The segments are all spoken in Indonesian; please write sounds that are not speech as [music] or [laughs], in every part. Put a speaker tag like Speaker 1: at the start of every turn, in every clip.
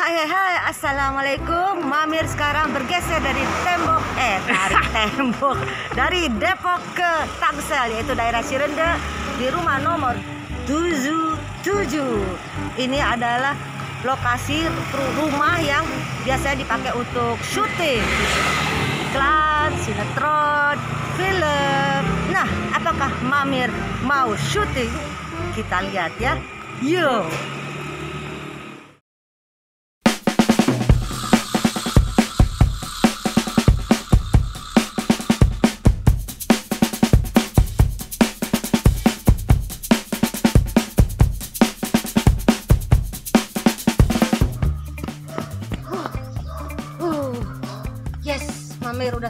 Speaker 1: Hai hai hai Assalamualaikum Mamir sekarang bergeser dari tembok Eh dari [laughs] tembok Dari Depok ke Tangsel Yaitu daerah Cirende Di rumah nomor 77 Ini adalah lokasi rumah yang biasanya dipakai untuk syuting iklan, sinetron, film. Nah, apakah Mamir mau syuting? Kita lihat ya. Yuk.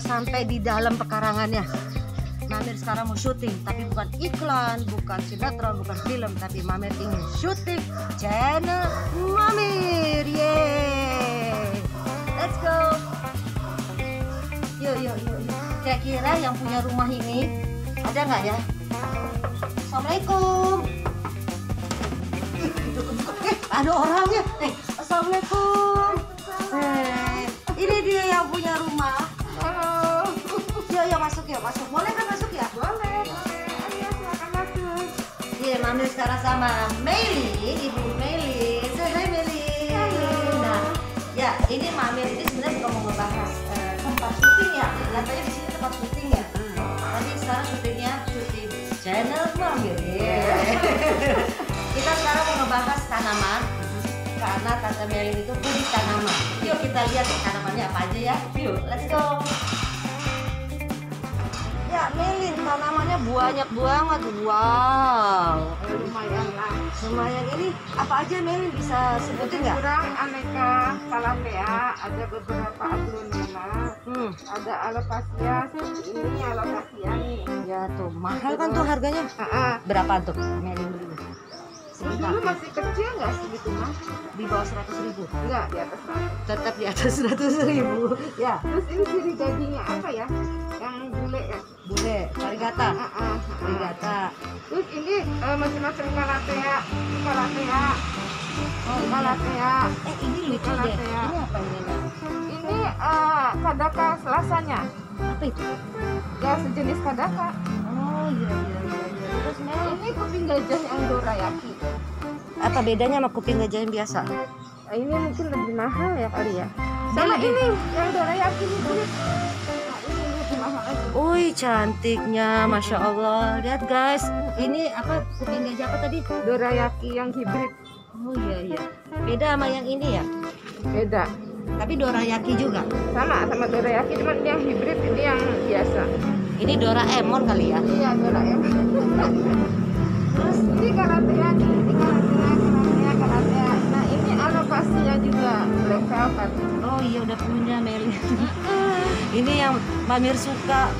Speaker 1: Udah sampai di dalam pekarangannya. Mamir sekarang mau syuting, tapi bukan iklan, bukan sinetron, bukan film, tapi Mamir ingin syuting channel Mamir. Yeay. Let's go. Yuk, yuk, yuk. Kira-kira yang punya rumah ini ada nggak ya? Assalamualaikum. Ada orangnya. Eh, assalamualaikum. Mami sekarang sama Meli, Ibu Meli. Say hi Meli. Nah, ya ini Mami ini sebenarnya bukan mau ngebahas eh, tempat syuting ya. Katanya di sini tempat syuting ya. Tapi sekarang syutingnya syuting channel Mami. [laughs] Kita sekarang mau ngebahas tanaman karena Tante Meli itu beli tanaman. Yuk kita lihat tanamannya apa aja ya. Yuk, let's go. Melin tanamannya banyak banget. Wow.
Speaker 2: lumayan lah
Speaker 1: Lumayan ini apa aja Melin bisa sebutin nggak?
Speaker 2: kurang aneka kalapea ada beberapa aglonema
Speaker 1: Hmm,
Speaker 2: ada alocasia ini alocasia nih
Speaker 1: ya tuh mahal kan tuh harganya? Berapa tuh Melin beli? Sebentar.
Speaker 2: dulu masih kecil nggak segitu mah
Speaker 1: Di bawah seratus ribu.
Speaker 2: nggak di atas.
Speaker 1: Tetap di atas seratus ribu. Ya,
Speaker 2: terus ini ciri jadinya apa ya yang bule ya
Speaker 1: bule, varigata,
Speaker 2: Ah, ah, ah.
Speaker 1: varigata.
Speaker 2: terus ini eh, macam-macam kalapea kalapea
Speaker 1: Oh, ini.
Speaker 2: kalapea
Speaker 1: Eh, ini lucu deh. Ini apa ini?
Speaker 2: Ini eh, kadaka selasanya
Speaker 1: Apa itu?
Speaker 2: ya sejenis kadaka
Speaker 1: Oh, iya iya iya. iya. Terus
Speaker 2: ini kuping gajah yang dorayaki
Speaker 1: apa bedanya sama kuping gajah yang biasa?
Speaker 2: Ini mungkin lebih mahal ya kali ya. Sama
Speaker 1: lebih-
Speaker 2: ini yang dorayaki ini.
Speaker 1: Wih cantiknya, masya Allah. Lihat guys, ini apa kuping gajah apa tadi?
Speaker 2: Dorayaki yang hibrid
Speaker 1: Oh iya iya. Beda sama yang ini ya.
Speaker 2: beda.
Speaker 1: Tapi dorayaki juga.
Speaker 2: Sama sama dorayaki cuman ini yang hibrid ini yang biasa.
Speaker 1: Ini Doraemon kali ya.
Speaker 2: Iya dorayaki. Terus ini karatea nih, ini karatea, karatea. Nah ini alocasia juga black velvet.
Speaker 1: Oh iya udah punya Meli. [laughs] ini yang Mamir suka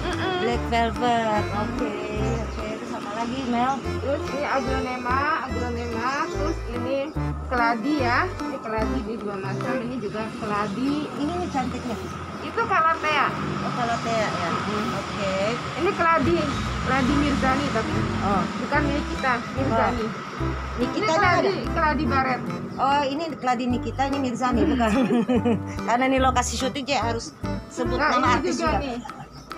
Speaker 1: Black Velvet. Oke oke. Terus apa lagi Mel?
Speaker 2: Terus ini aglonema, aglonema. Terus ini keladi ya. Ini keladi di dua macam. Ini juga keladi.
Speaker 1: Ini nih cantiknya.
Speaker 2: Itu kalatea.
Speaker 1: Oh kalau Tea ya. Oke.
Speaker 2: Ini keladi, keladi Mirzani tapi
Speaker 1: Oh.
Speaker 2: bukan milik kita, Mirzani. Ini
Speaker 1: Nikita
Speaker 2: keladi,
Speaker 1: ada.
Speaker 2: keladi baret.
Speaker 1: Oh ini Keladi Nikita ini Mirzani bukan? [laughs] Karena ini lokasi syuting ya harus sebut
Speaker 2: Nah,
Speaker 1: nama
Speaker 2: ini
Speaker 1: artis
Speaker 2: juga,
Speaker 1: juga.
Speaker 2: nih,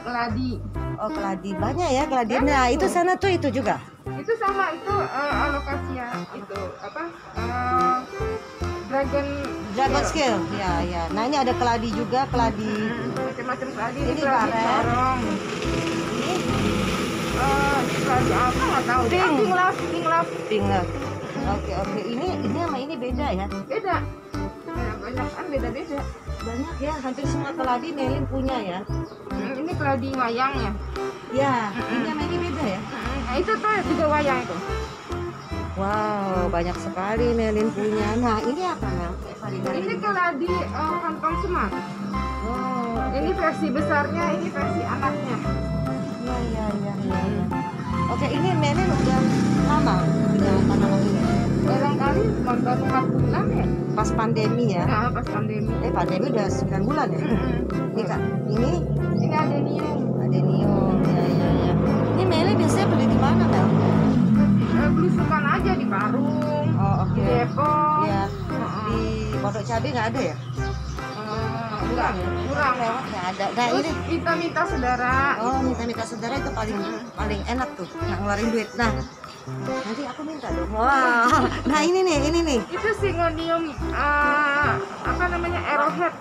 Speaker 2: keladi.
Speaker 1: Oh Keladi banyak ya Keladi.
Speaker 2: Banyak
Speaker 1: Nah
Speaker 2: tuh.
Speaker 1: itu sana tuh itu juga.
Speaker 2: Itu sama itu eh, alokasia itu apa? eh, dragon
Speaker 1: Dragon Scale. Ya ya. Nah ini ada Keladi juga Keladi.
Speaker 2: Hmm, macam-macam keladi.
Speaker 1: Ini
Speaker 2: Ini keladi
Speaker 1: baret.
Speaker 2: sorong.
Speaker 1: Ini
Speaker 2: Eh, ini keladi apa nggak tahu.
Speaker 1: Pink.
Speaker 2: Ah, Pink love, pink love.
Speaker 1: pink. Oke oke. Ini ini sama ini beda ya.
Speaker 2: Beda. Banyak kan beda-beda.
Speaker 1: Banyak ya. Hampir semua Keladi Melin punya ya.
Speaker 2: Hmm, ini keladi wayang ya.
Speaker 1: Ya. Ini sama ini beda ya.
Speaker 2: Hmm, Nah, itu tuh juga wayang itu.
Speaker 1: Wow banyak sekali Melin punya. Nah ini apa Mel?
Speaker 2: Ini keladi eh, kantong semak.
Speaker 1: Oh,
Speaker 2: Ini versi besarnya, ini versi anaknya.
Speaker 1: Ya, ya, ya, ya, ya. Oke, ini Melin udah lama punya tanaman ini.
Speaker 2: Barangkali baru 4 bulan ya.
Speaker 1: Pas pandemi ya.
Speaker 2: Nah, pas pandemi.
Speaker 1: Eh, pandemi udah 9 bulan ya.
Speaker 2: Mm-mm.
Speaker 1: Ini kak, ini
Speaker 2: Ini adenium.
Speaker 1: adenium. Ya, ya, ya. Ini Melin biasanya beli di mana Mel?
Speaker 2: Eh, belusukan aja di Parung,
Speaker 1: Oh, oke.
Speaker 2: di Depok.
Speaker 1: Ya, di pondok cabai nggak ada ya
Speaker 2: enggak kurang
Speaker 1: lewat nggak ada nah
Speaker 2: terus
Speaker 1: ini
Speaker 2: minta-minta saudara
Speaker 1: oh minta-minta saudara itu paling paling enak tuh nggak ngeluarin duit nah nanti aku minta dong. Wah nah ini nih ini nih.
Speaker 2: Itu singonium eh, apa namanya arrowhead.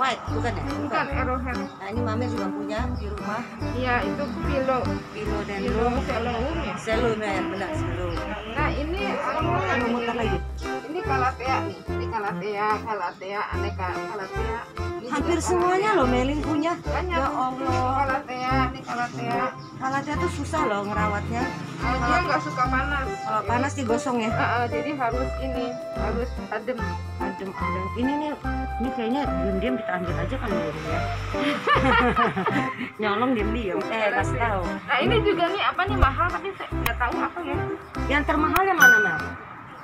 Speaker 1: White bukan ya?
Speaker 2: Bukan arrowhead.
Speaker 1: Nah ini Mamir juga punya di rumah.
Speaker 2: Iya itu pilo
Speaker 1: Pilo dan
Speaker 2: pilo selum ya
Speaker 1: Selum ya benar selum
Speaker 2: nah ini
Speaker 1: mau muter lagi.
Speaker 2: ini kalatea nih. Ini kalatea kalatea aneka kalatea. Ini
Speaker 1: hampir semuanya loh Melin punya.
Speaker 2: Banyak.
Speaker 1: Ya Allah.
Speaker 2: Kalatea ini kalatea.
Speaker 1: Kalatnya tuh susah loh ngerawatnya
Speaker 2: Eh, dia nggak suka panas.
Speaker 1: Kalau panas digosong ya?
Speaker 2: Eh, eh, jadi harus ini harus adem.
Speaker 1: Adem adem. Ini nih ini kayaknya diam diam kita ambil aja kali ya ya. [laughs] Nyolong diam diam eh kasih tahu.
Speaker 2: Nah ini juga nih apa nih mahal tapi saya nggak tahu apa ya.
Speaker 1: Yang termahal yang mana Mel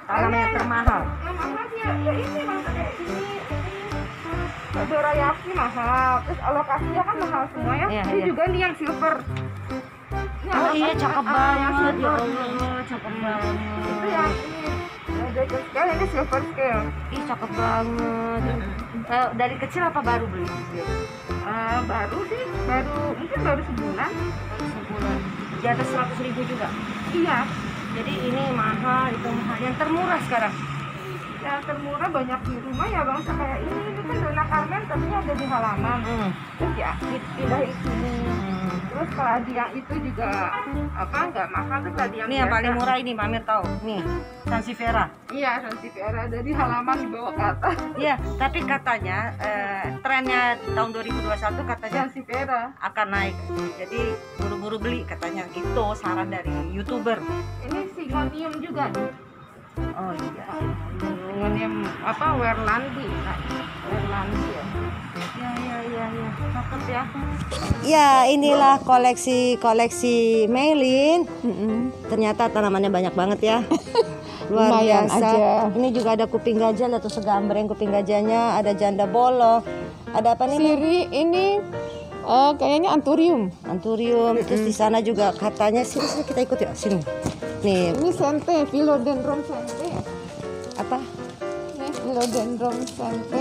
Speaker 1: tanamannya termahal.
Speaker 2: Nah, mahal ya, ya ini maksudnya ini Dorayaki mahal, terus alokasinya kan mahal semua ya.
Speaker 1: Iya,
Speaker 2: ini
Speaker 1: iya.
Speaker 2: juga nih yang silver.
Speaker 1: Oh iya cakep banget ya. Allah cakep banget
Speaker 2: Itu yang ini. Scale ini silver scale.
Speaker 1: ih cakep banget Eh, dari kecil apa baru beli
Speaker 2: Ah, baru sih, baru mungkin baru sebulan.
Speaker 1: sebulan di atas seratus ribu juga
Speaker 2: Iya.
Speaker 1: jadi ini mahal itu mahal yang termurah sekarang
Speaker 2: Yang termurah banyak di rumah ya bang, kayak ini, ini kan dona Carmen tapi ada di halaman.
Speaker 1: hmm.
Speaker 2: Terus ya, pindah di sini.
Speaker 1: Hmm.
Speaker 2: Terus keladi yang itu juga apa nggak mahal tuh keladi yang
Speaker 1: ini yang paling murah ini Mamir tahu nih Sansevieria
Speaker 2: Iya, Sansevieria ada di halaman dibawa ke atas.
Speaker 1: Iya, tapi katanya eh, trennya tahun 2021 katanya
Speaker 2: Sansevieria.
Speaker 1: akan naik. Jadi buru-buru beli katanya gitu saran dari youtuber.
Speaker 2: Ini Sigonium juga nih.
Speaker 1: Oh iya.
Speaker 2: Sigonium apa Werlandi. Nah, Werlandi ya.
Speaker 1: Ya ya ya ya. Cakep ya. Ya inilah koleksi koleksi Melin. Ternyata tanamannya banyak banget ya. [laughs] Luar
Speaker 2: Lumayan
Speaker 1: biasa.
Speaker 2: aja.
Speaker 1: Ini juga ada kuping gajah, lihat tuh segambreng kuping gajahnya, ada janda bolong. Ada apa nih?
Speaker 2: Siri ini eh, kayaknya anturium.
Speaker 1: Anturium. Terus di sana juga katanya sini sini kita ikut ya sini. Nih
Speaker 2: Ini sente, philodendron sente.
Speaker 1: apa?
Speaker 2: Nih, philodendron sente.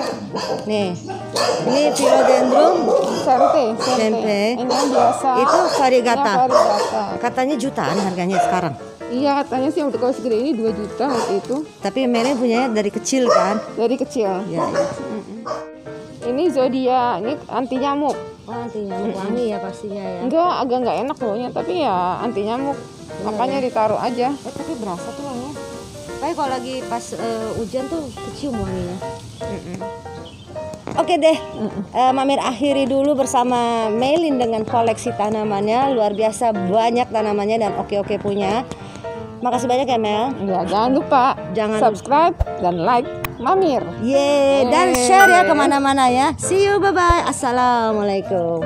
Speaker 1: Nih, ini philodendron
Speaker 2: Sente, sente.
Speaker 1: Sente.
Speaker 2: Ini yang biasa.
Speaker 1: itu variegata.
Speaker 2: Ini variegata.
Speaker 1: Katanya jutaan harganya sekarang.
Speaker 2: Iya, katanya sih untuk kalau segede ini 2 juta waktu itu.
Speaker 1: Tapi Melin punyanya dari kecil kan?
Speaker 2: Dari kecil.
Speaker 1: Ya, ya.
Speaker 2: Ini zodiak, ini anti nyamuk.
Speaker 1: Oh, nanti nyamuk wangi ya pastinya ya.
Speaker 2: Enggak, agak nggak enak baunya, tapi ya anti nyamuk. Makanya ditaruh aja.
Speaker 1: Eh, tapi berasa tuh wanginya. Tapi kalau lagi pas eh, hujan tuh kecium wanginya. Oke deh, Eh, Mamir akhiri dulu bersama Melin dengan koleksi tanamannya luar biasa banyak tanamannya dan oke-oke punya. Makasih banyak ya Mel.
Speaker 2: Ya, jangan lupa
Speaker 1: Jangan
Speaker 2: subscribe dan like Mamir.
Speaker 1: Yeay, dan share ya ke mana-mana ya. See you, bye-bye. Assalamualaikum.